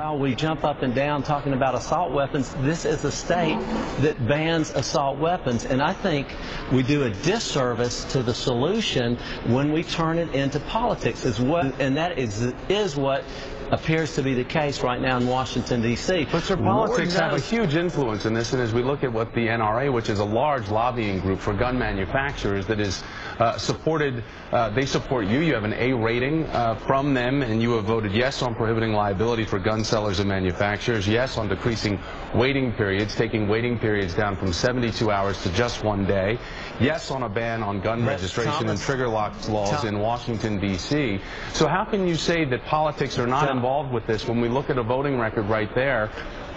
while we jump up and down talking about assault weapons, this is a state that bans assault weapons. And I think we do a disservice to the solution when we turn it into politics. Is what, and that is, is what appears to be the case right now in Washington, D.C. But sir, politics have a huge influence in this, and as we look at what the NRA, which is a large lobbying group for gun manufacturers that is uh, supported, uh, they support you. You have an A rating uh, from them, and you have voted yes on prohibiting liability for gun sellers and manufacturers, yes on decreasing waiting periods, taking waiting periods down from 72 hours to just one day, yes on a ban on gun registration Thomas, and trigger lock laws Tom, in Washington, D.C. So how can you say that politics are not involved with this when we look at a voting record right there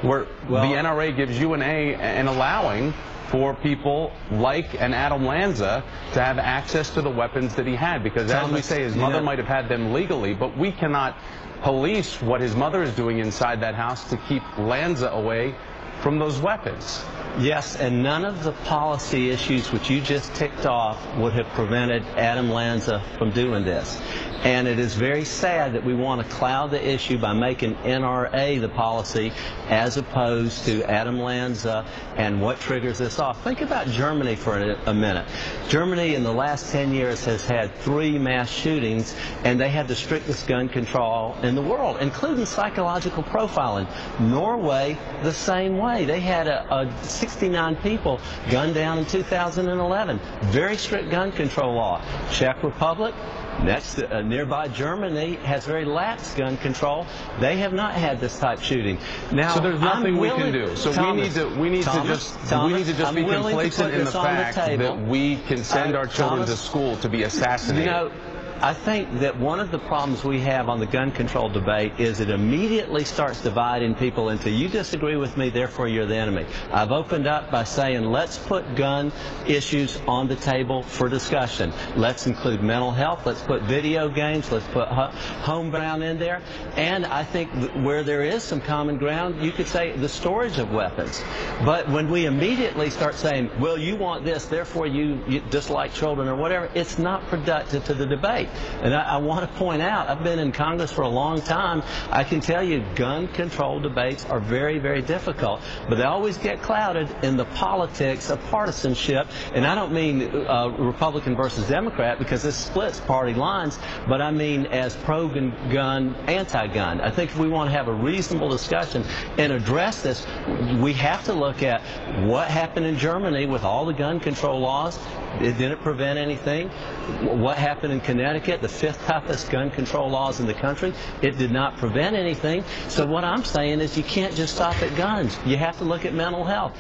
where well, the NRA gives you an A and allowing for people like an Adam Lanza to have access to the weapons that he had. Because as we say, his mother might have had them legally, but we cannot police what his mother is doing inside that house to keep Lanza away from those weapons. Yes, and none of the policy issues which you just ticked off would have prevented Adam Lanza from doing this. And it is very sad that we want to cloud the issue by making NRA the policy as opposed to Adam Lanza and what triggers this off. Think about Germany for a minute. Germany in the last 10 years has had three mass shootings and they had the strictest gun control in the world, including psychological profiling. Norway, the same way. They had a, a 69 people gunned down in 2011. Very strict gun control law. Czech Republic, Next, uh, nearby Germany has very lax gun control. They have not had this type shooting. Now, so there's nothing we can do. So Thomas, we need to we need Thomas, to just Thomas, we need to just I'm be complacent in the fact the that we can send uh, our children to school to be assassinated. You know, I think that one of the problems we have on the gun control debate is it immediately starts dividing people into you disagree with me, therefore you're the enemy. I've opened up by saying let's put gun issues on the table for discussion. Let's include mental health. Let's put video games. Let's put homebound in there. And I think where there is some common ground, you could say the storage of weapons. But when we immediately start saying, well, you want this, therefore you, you dislike children or whatever, it's not productive to the debate. And I, I want to point out, I've been in Congress for a long time. I can tell you gun control debates are very, very difficult. But they always get clouded in the politics of partisanship. And I don't mean uh, Republican versus Democrat because this splits party lines, but I mean as pro-gun, anti-gun. I think if we want to have a reasonable discussion and address this, we have to look at what happened in Germany with all the gun control laws. It didn't prevent anything. What happened in Connecticut? Connecticut, the fifth toughest gun control laws in the country. It did not prevent anything. So what I'm saying is you can't just stop at guns. You have to look at mental health.